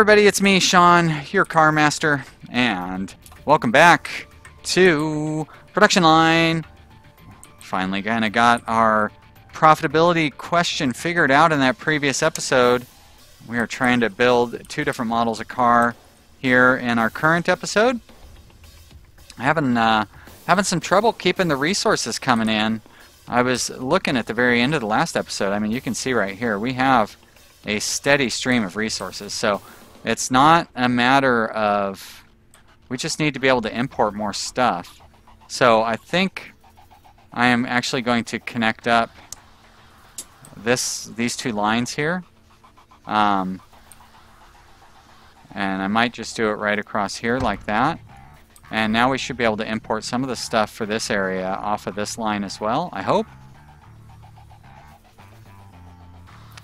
everybody, it's me, Sean, your car master, and welcome back to Production Line. Finally kind of got our profitability question figured out in that previous episode. We are trying to build two different models of car here in our current episode. Having uh, having some trouble keeping the resources coming in. I was looking at the very end of the last episode. I mean, you can see right here we have a steady stream of resources. So it's not a matter of we just need to be able to import more stuff. So I think I am actually going to connect up this these two lines here. Um, and I might just do it right across here like that. And now we should be able to import some of the stuff for this area off of this line as well, I hope.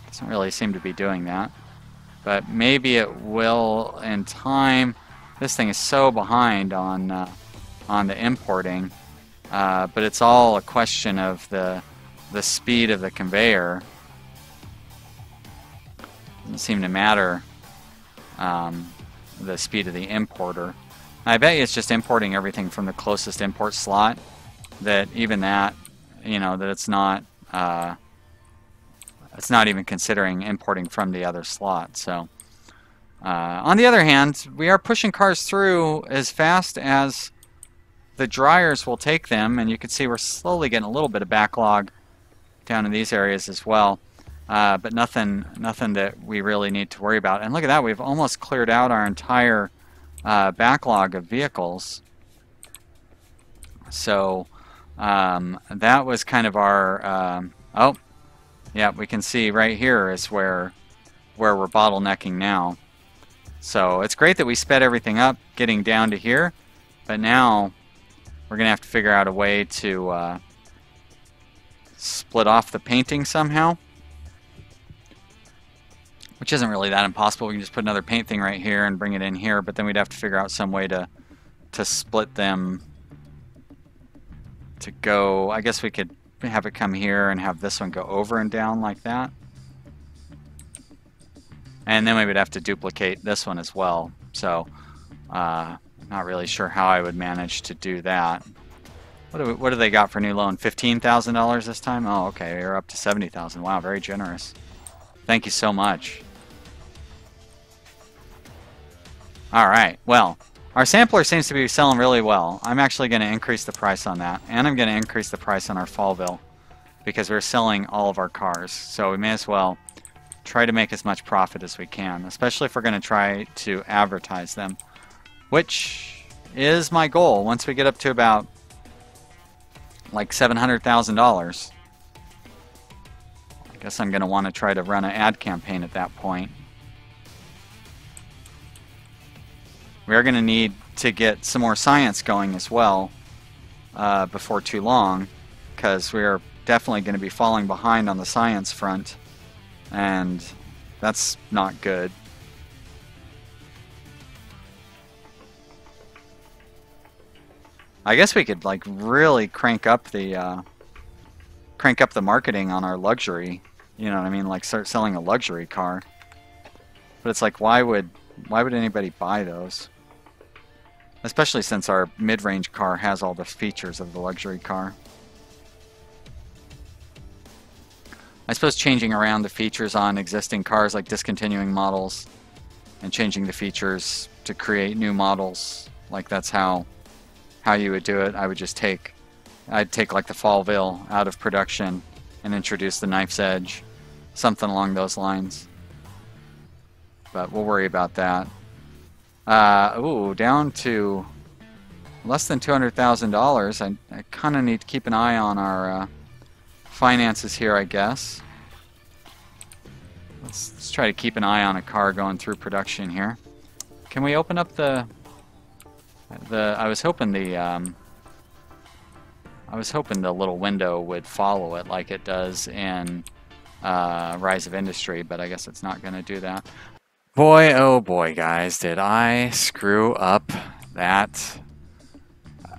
Doesn't really seem to be doing that. But maybe it will in time. This thing is so behind on, uh, on the importing. Uh, but it's all a question of the, the speed of the conveyor. Doesn't seem to matter um, the speed of the importer. I bet you it's just importing everything from the closest import slot. That even that, you know, that it's not, uh, it's not even considering importing from the other slot. So, uh, on the other hand, we are pushing cars through as fast as the dryers will take them, and you can see we're slowly getting a little bit of backlog down in these areas as well. Uh, but nothing, nothing that we really need to worry about. And look at that, we've almost cleared out our entire uh, backlog of vehicles. So um, that was kind of our. Um, oh, yeah, we can see right here is where where we're bottlenecking now. So it's great that we sped everything up, getting down to here, but now we're gonna have to figure out a way to uh, split off the painting somehow which isn't really that impossible. We can just put another paint thing right here and bring it in here, but then we'd have to figure out some way to to split them to go. I guess we could have it come here and have this one go over and down like that. And then we would have to duplicate this one as well. So, uh, not really sure how I would manage to do that. What do, we, what do they got for new loan? $15,000 this time? Oh, okay. You're up to 70000 Wow, very generous. Thank you so much. Alright, well, our sampler seems to be selling really well. I'm actually going to increase the price on that. And I'm going to increase the price on our Fallville. Because we're selling all of our cars. So we may as well try to make as much profit as we can. Especially if we're going to try to advertise them. Which is my goal. Once we get up to about like $700,000. I guess I'm going to want to try to run an ad campaign at that point. We are going to need to get some more science going as well uh, before too long, because we are definitely going to be falling behind on the science front, and that's not good. I guess we could like really crank up the uh, crank up the marketing on our luxury. You know what I mean? Like start selling a luxury car. But it's like, why would why would anybody buy those? Especially since our mid-range car has all the features of the luxury car. I suppose changing around the features on existing cars, like discontinuing models and changing the features to create new models, like that's how how you would do it. I would just take, I'd take like the Fallville out of production and introduce the Knife's Edge, something along those lines. But we'll worry about that. Uh, ooh, down to less than $200,000. I, I kind of need to keep an eye on our uh, finances here, I guess. Let's, let's try to keep an eye on a car going through production here. Can we open up the... the I was hoping the... Um, I was hoping the little window would follow it like it does in uh, Rise of Industry, but I guess it's not going to do that. Boy, oh boy, guys, did I screw up that.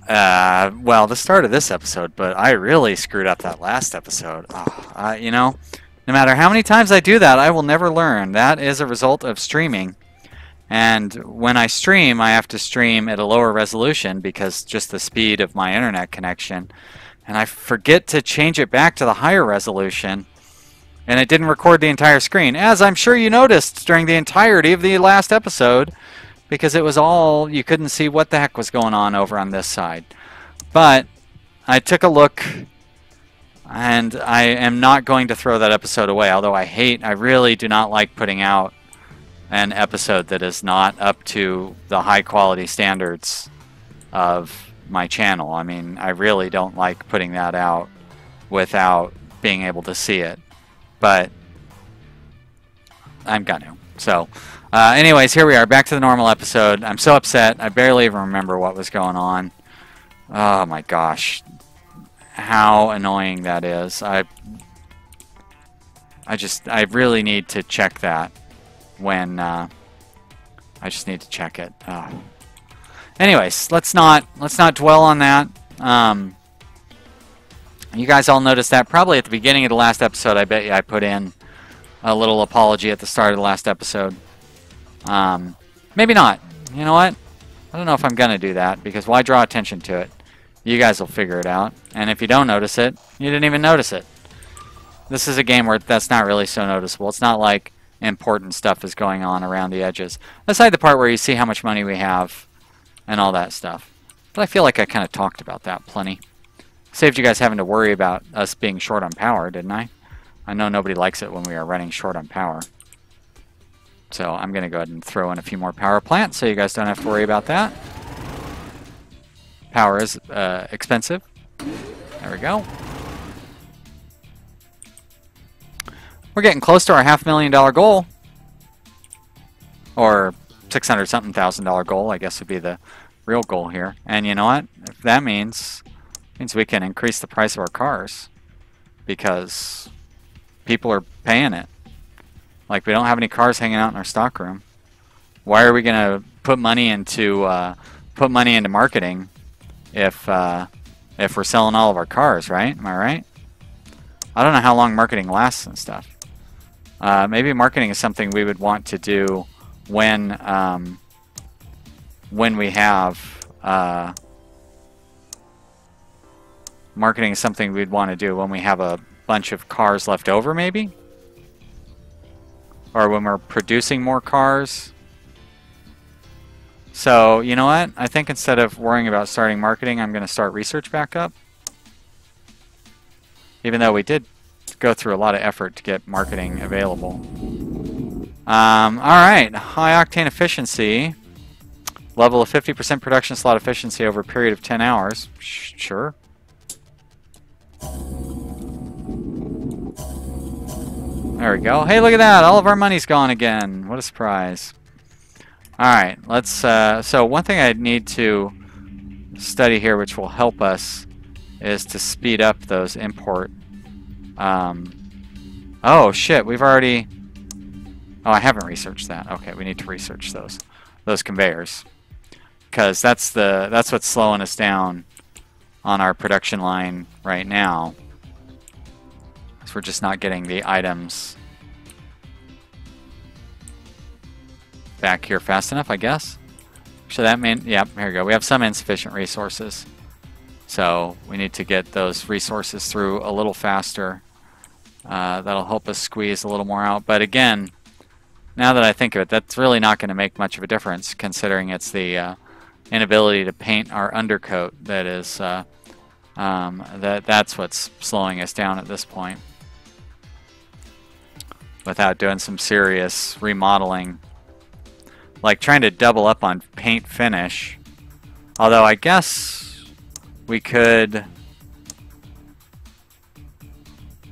Uh, well, the start of this episode, but I really screwed up that last episode. Oh, uh, you know, no matter how many times I do that, I will never learn. That is a result of streaming. And when I stream, I have to stream at a lower resolution because just the speed of my internet connection. And I forget to change it back to the higher resolution. And it didn't record the entire screen, as I'm sure you noticed during the entirety of the last episode, because it was all, you couldn't see what the heck was going on over on this side. But I took a look and I am not going to throw that episode away, although I hate, I really do not like putting out an episode that is not up to the high quality standards of my channel. I mean, I really don't like putting that out without being able to see it. But I'm gonna. So, uh, anyways, here we are, back to the normal episode. I'm so upset. I barely even remember what was going on. Oh my gosh. How annoying that is. I I just, I really need to check that when, uh, I just need to check it. Anyways, let's not, let's not dwell on that. Um, you guys all noticed that probably at the beginning of the last episode, I bet you I put in a little apology at the start of the last episode. Um, maybe not. You know what? I don't know if I'm going to do that because why draw attention to it? You guys will figure it out. And if you don't notice it, you didn't even notice it. This is a game where that's not really so noticeable. It's not like important stuff is going on around the edges. Aside the part where you see how much money we have and all that stuff. But I feel like I kind of talked about that plenty. Saved you guys having to worry about us being short on power, didn't I? I know nobody likes it when we are running short on power. So I'm going to go ahead and throw in a few more power plants so you guys don't have to worry about that. Power is uh, expensive. There we go. We're getting close to our half million dollar goal. Or 600 something thousand dollar goal, I guess would be the real goal here. And you know what? If that means means we can increase the price of our cars because people are paying it. Like we don't have any cars hanging out in our stockroom. Why are we going to put money into uh, put money into marketing if uh, if we're selling all of our cars, right? Am I right? I don't know how long marketing lasts and stuff. Uh, maybe marketing is something we would want to do when um, when we have uh, marketing is something we'd want to do when we have a bunch of cars left over, maybe, or when we're producing more cars. So, you know what? I think instead of worrying about starting marketing, I'm going to start research back up. Even though we did go through a lot of effort to get marketing available. Um, Alright, high octane efficiency. Level of 50% production slot efficiency over a period of 10 hours. Sure. There we go. Hey, look at that! All of our money's gone again. What a surprise. Alright, let's, uh, so one thing I need to study here which will help us is to speed up those import. Um, oh shit, we've already, oh I haven't researched that. Okay, we need to research those, those conveyors. Because that's the, that's what's slowing us down on our production line right now. Because we're just not getting the items back here fast enough, I guess. So that mean, yeah, here we go. We have some insufficient resources. So we need to get those resources through a little faster. Uh, that'll help us squeeze a little more out. But again, now that I think of it, that's really not going to make much of a difference considering it's the uh, inability to paint our undercoat that is uh, um, that that's what's slowing us down at this point without doing some serious remodeling like trying to double up on paint finish. Although I guess we could...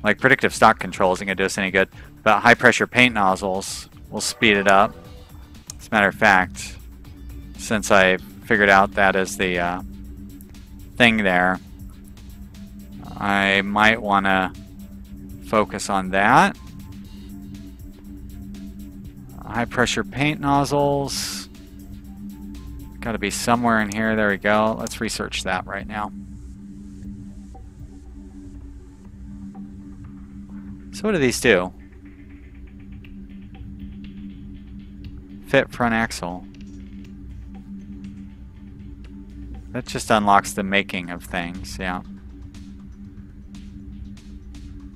Like predictive stock control isn't to do us any good, but high pressure paint nozzles will speed it up. As a matter of fact, since I figured out that is the uh, thing there, I might want to focus on that. High pressure paint nozzles. Got to be somewhere in here. There we go. Let's research that right now. So what do these do? Fit front axle. That just unlocks the making of things, yeah.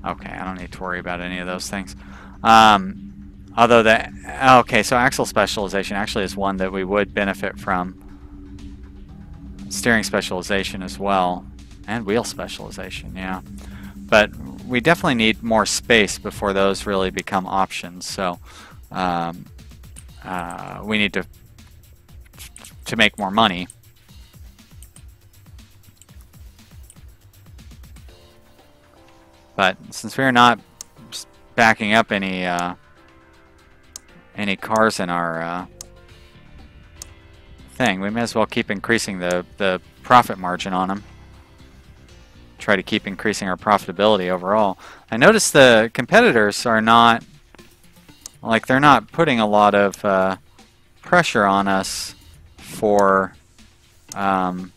Okay, I don't need to worry about any of those things. Um, although that, okay, so axle specialization actually is one that we would benefit from. Steering specialization as well, and wheel specialization, yeah. But we definitely need more space before those really become options. So um, uh, we need to to make more money. But since we're not backing up any uh, any cars in our uh, thing, we may as well keep increasing the, the profit margin on them. Try to keep increasing our profitability overall. I notice the competitors are not, like they're not putting a lot of uh, pressure on us for, um,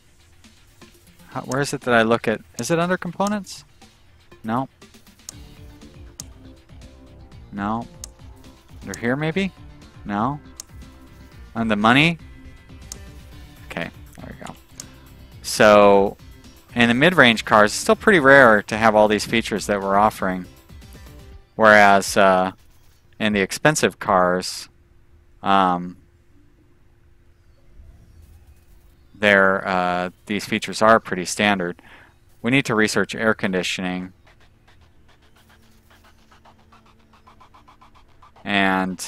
how, where is it that I look at, is it under components? No. No. They're here maybe? No. On the money? Okay, there we go. So, in the mid-range cars, it's still pretty rare to have all these features that we're offering. Whereas, uh, in the expensive cars, um, there, uh, these features are pretty standard. We need to research air conditioning and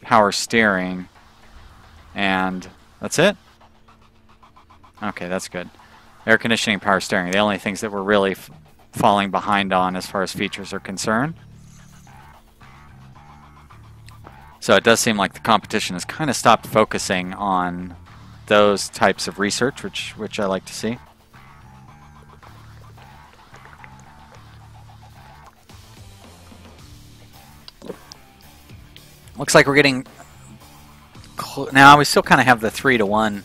power steering and that's it. Okay that's good. Air conditioning power steering the only things that we're really falling behind on as far as features are concerned. So it does seem like the competition has kind of stopped focusing on those types of research which which I like to see Looks like we're getting... Now, we still kind of have the 3 to 1.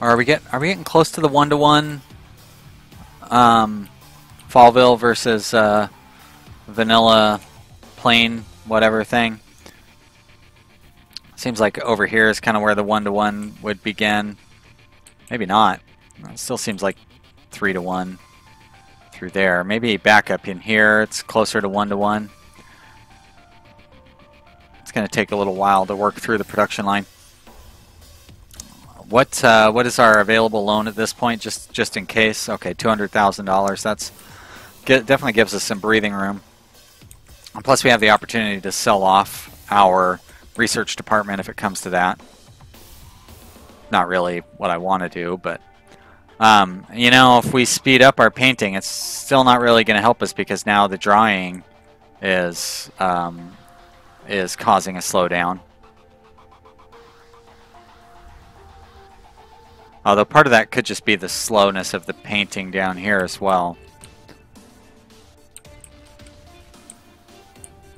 Or are we, get, are we getting close to the 1 to 1? Um, Fallville versus uh, vanilla plain whatever thing. Seems like over here is kind of where the 1 to 1 would begin. Maybe not. It still seems like 3 to 1 through there. Maybe back up in here, it's closer to 1 to 1 going to take a little while to work through the production line. What uh, what is our available loan at this point? Just just in case. Okay, two hundred thousand dollars. That's get, definitely gives us some breathing room. And plus, we have the opportunity to sell off our research department if it comes to that. Not really what I want to do, but um, you know, if we speed up our painting, it's still not really going to help us because now the drying is um, is causing a slowdown. Although part of that could just be the slowness of the painting down here as well.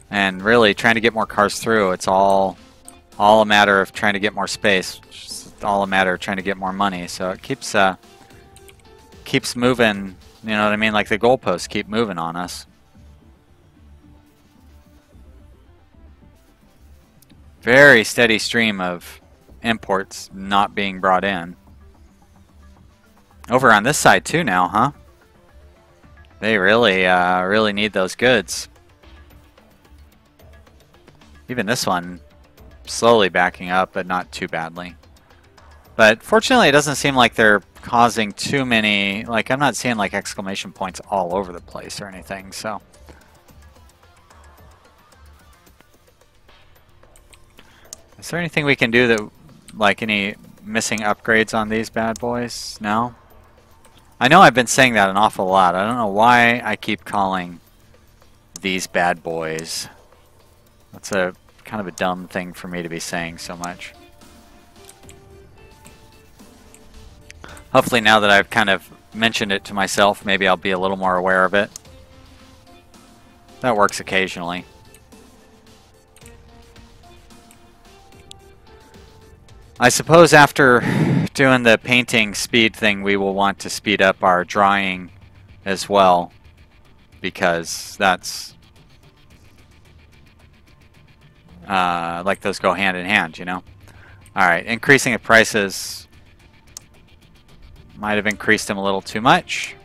And really, trying to get more cars through, it's all all a matter of trying to get more space. It's all a matter of trying to get more money. So it keeps uh, keeps moving. You know what I mean? Like the goalposts keep moving on us. Very steady stream of imports not being brought in. Over on this side too now, huh? They really, uh, really need those goods. Even this one, slowly backing up, but not too badly. But fortunately, it doesn't seem like they're causing too many, like, I'm not seeing, like, exclamation points all over the place or anything, so... Is there anything we can do that, like any missing upgrades on these bad boys? No? I know I've been saying that an awful lot. I don't know why I keep calling these bad boys. That's a kind of a dumb thing for me to be saying so much. Hopefully now that I've kind of mentioned it to myself, maybe I'll be a little more aware of it. That works occasionally. I suppose after doing the painting speed thing, we will want to speed up our drying as well, because that's uh, like those go hand in hand, you know. All right, increasing the prices might have increased them a little too much.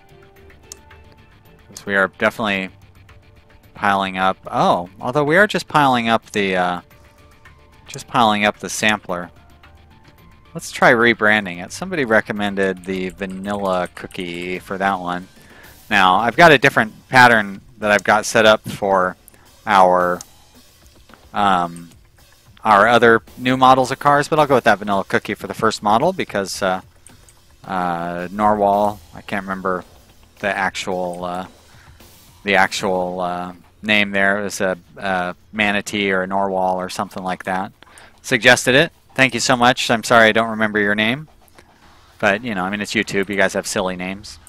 Because we are definitely piling up. Oh, although we are just piling up the uh, just piling up the sampler. Let's try rebranding it. Somebody recommended the vanilla cookie for that one. Now, I've got a different pattern that I've got set up for our um, our other new models of cars, but I'll go with that vanilla cookie for the first model because uh, uh, Narwhal, I can't remember the actual uh, the actual uh, name there. It was a, a manatee or a Narwhal or something like that. Suggested it. Thank you so much. I'm sorry I don't remember your name. But, you know, I mean, it's YouTube. You guys have silly names.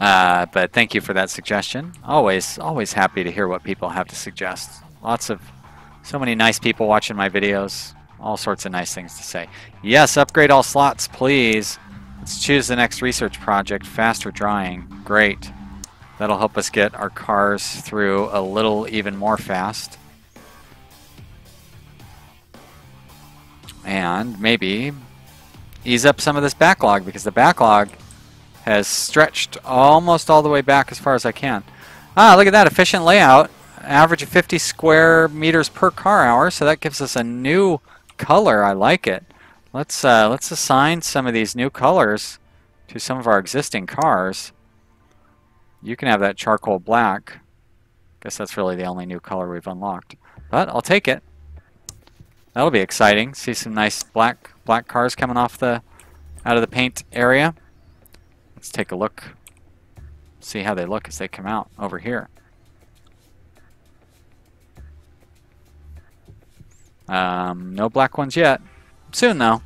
Uh, but thank you for that suggestion. Always, always happy to hear what people have to suggest. Lots of, so many nice people watching my videos. All sorts of nice things to say. Yes, upgrade all slots, please. Let's choose the next research project. Faster drying. Great. That'll help us get our cars through a little even more fast. And maybe ease up some of this backlog because the backlog has stretched almost all the way back as far as I can. Ah, look at that efficient layout. Average of 50 square meters per car hour, so that gives us a new color. I like it. Let's uh, let's assign some of these new colors to some of our existing cars. You can have that charcoal black. Guess that's really the only new color we've unlocked. But I'll take it. That'll be exciting. See some nice black black cars coming off the out of the paint area. Let's take a look. See how they look as they come out over here. Um, no black ones yet. Soon though.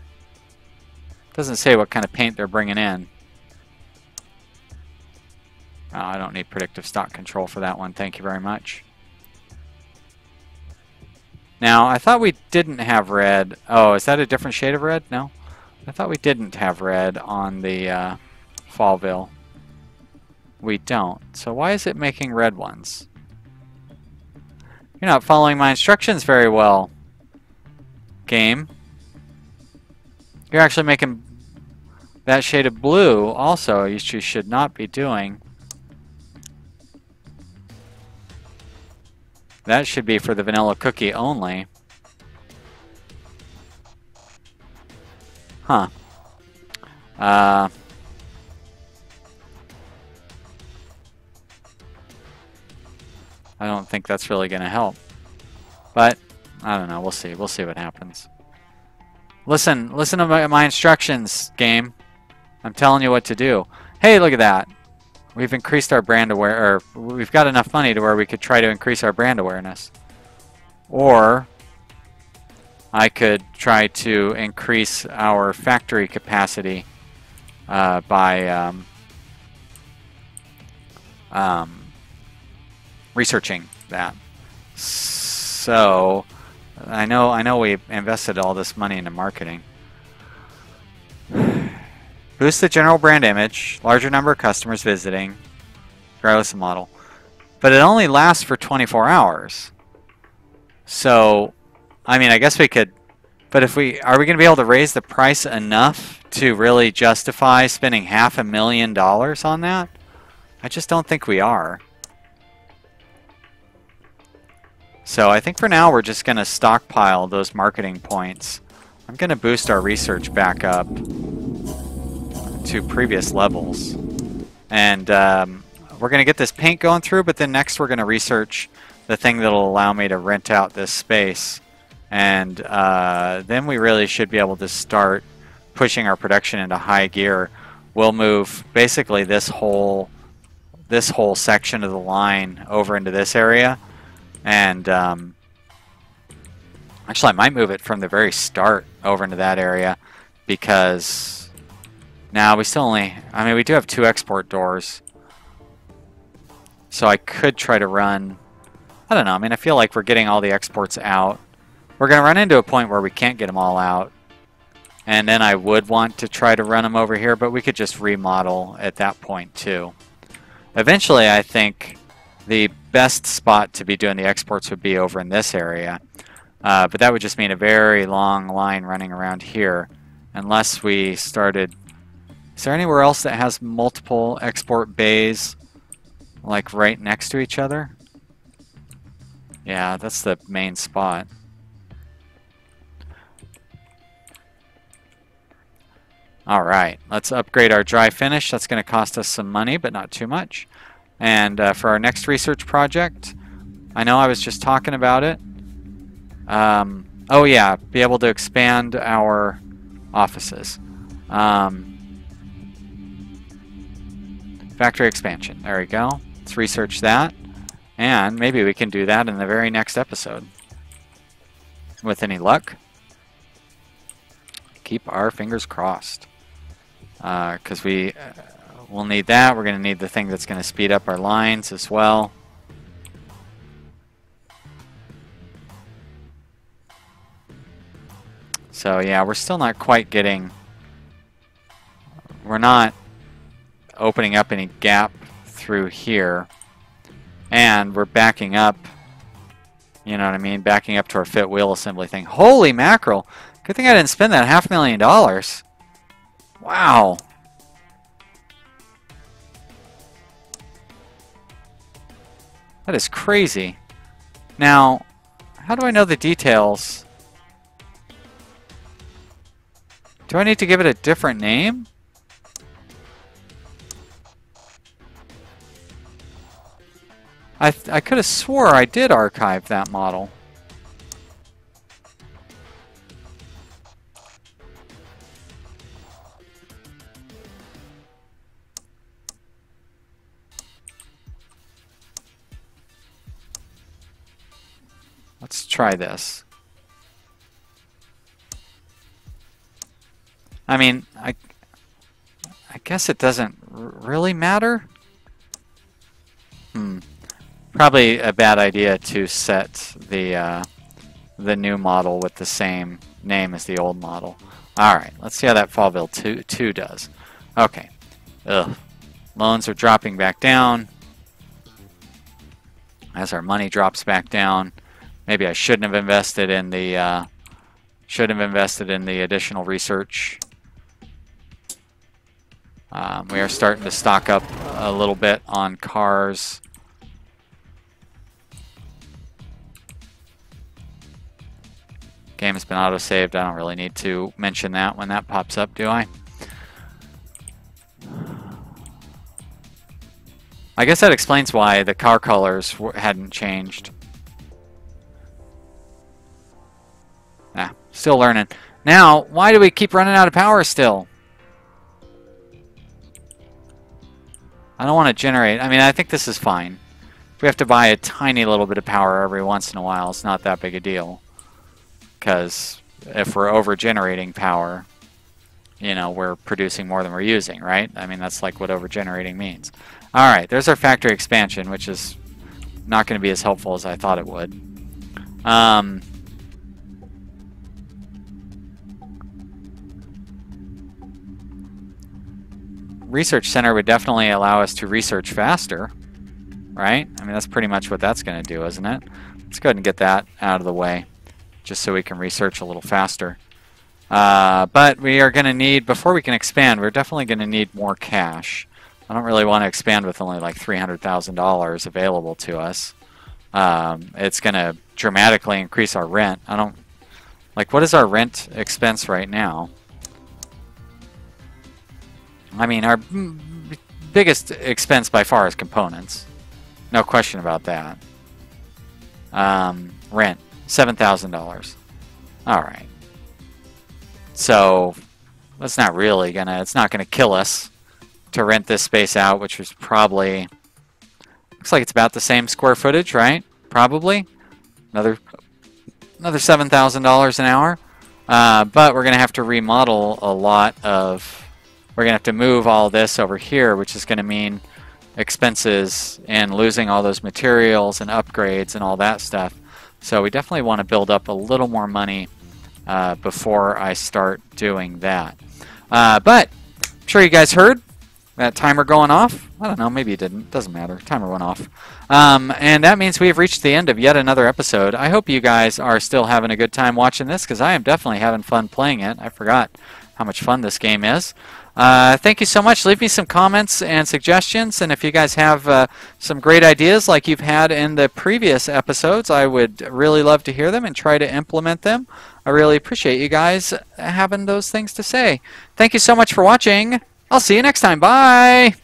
Doesn't say what kind of paint they're bringing in. Oh, I don't need predictive stock control for that one. Thank you very much. Now, I thought we didn't have red. Oh, is that a different shade of red? No. I thought we didn't have red on the uh, Fallville. We don't. So why is it making red ones? You're not following my instructions very well, game. You're actually making that shade of blue also, you should not be doing. That should be for the vanilla cookie only. Huh. Uh, I don't think that's really going to help. But, I don't know. We'll see. We'll see what happens. Listen. Listen to my, my instructions, game. I'm telling you what to do. Hey, look at that. We've increased our brand aware, or we've got enough money to where we could try to increase our brand awareness. Or I could try to increase our factory capacity uh, by um, um, researching that. So I know I know we invested all this money into marketing. Boost the general brand image, larger number of customers visiting, regardless of model. But it only lasts for 24 hours. So, I mean, I guess we could, but if we, are we going to be able to raise the price enough to really justify spending half a million dollars on that? I just don't think we are. So I think for now we're just going to stockpile those marketing points. I'm going to boost our research back up to previous levels. And um, we're going to get this paint going through, but then next we're going to research the thing that will allow me to rent out this space. And uh, then we really should be able to start pushing our production into high gear. We'll move basically this whole this whole section of the line over into this area. And um, actually I might move it from the very start over into that area because now we still only, I mean, we do have two export doors. So I could try to run, I don't know, I mean, I feel like we're getting all the exports out. We're going to run into a point where we can't get them all out. And then I would want to try to run them over here, but we could just remodel at that point too. Eventually, I think the best spot to be doing the exports would be over in this area. Uh, but that would just mean a very long line running around here unless we started... Is there anywhere else that has multiple export bays like right next to each other? Yeah, that's the main spot. Alright, let's upgrade our dry finish. That's going to cost us some money, but not too much. And uh, for our next research project, I know I was just talking about it. Um, oh yeah, be able to expand our offices. Um, factory expansion. There we go. Let's research that. And maybe we can do that in the very next episode. With any luck. Keep our fingers crossed. Because uh, we uh, will need that. We're going to need the thing that's going to speed up our lines as well. So yeah, we're still not quite getting... We're not opening up any gap through here. And we're backing up, you know what I mean, backing up to our fit wheel assembly thing. Holy mackerel! Good thing I didn't spend that half million dollars. Wow. That is crazy. Now, how do I know the details? Do I need to give it a different name? I, I could have swore I did archive that model. Let's try this. I mean, I, I guess it doesn't really matter. Hmm probably a bad idea to set the uh, the new model with the same name as the old model. Alright, let's see how that Fallville 2, 2 does. Okay. Ugh. Loans are dropping back down. As our money drops back down. Maybe I shouldn't have invested in the uh, should have invested in the additional research. Um, we are starting to stock up a little bit on cars. Game has been auto-saved. I don't really need to mention that when that pops up, do I? I guess that explains why the car colors hadn't changed. Ah, still learning. Now, why do we keep running out of power still? I don't want to generate. I mean, I think this is fine. We have to buy a tiny little bit of power every once in a while, it's not that big a deal because if we're over generating power, you know, we're producing more than we're using, right? I mean, that's like what over generating means. All right, there's our factory expansion, which is not going to be as helpful as I thought it would. Um, research center would definitely allow us to research faster, right? I mean, that's pretty much what that's going to do, isn't it? Let's go ahead and get that out of the way just so we can research a little faster. Uh, but we are going to need, before we can expand, we're definitely going to need more cash. I don't really want to expand with only like $300,000 available to us. Um, it's going to dramatically increase our rent. I don't, like what is our rent expense right now? I mean, our biggest expense by far is components. No question about that. Um, rent. $7,000. Alright. So, that's not really gonna, it's not gonna kill us to rent this space out, which is probably, looks like it's about the same square footage, right? Probably. Another, another $7,000 an hour. Uh, but we're gonna have to remodel a lot of, we're gonna have to move all this over here, which is gonna mean expenses and losing all those materials and upgrades and all that stuff. So we definitely want to build up a little more money uh, before I start doing that. Uh, but I'm sure you guys heard that timer going off? I don't know, maybe it didn't. Doesn't matter. Timer went off. Um, and that means we have reached the end of yet another episode. I hope you guys are still having a good time watching this because I am definitely having fun playing it. I forgot how much fun this game is. Uh, thank you so much. Leave me some comments and suggestions. And if you guys have uh, some great ideas like you've had in the previous episodes, I would really love to hear them and try to implement them. I really appreciate you guys having those things to say. Thank you so much for watching. I'll see you next time. Bye.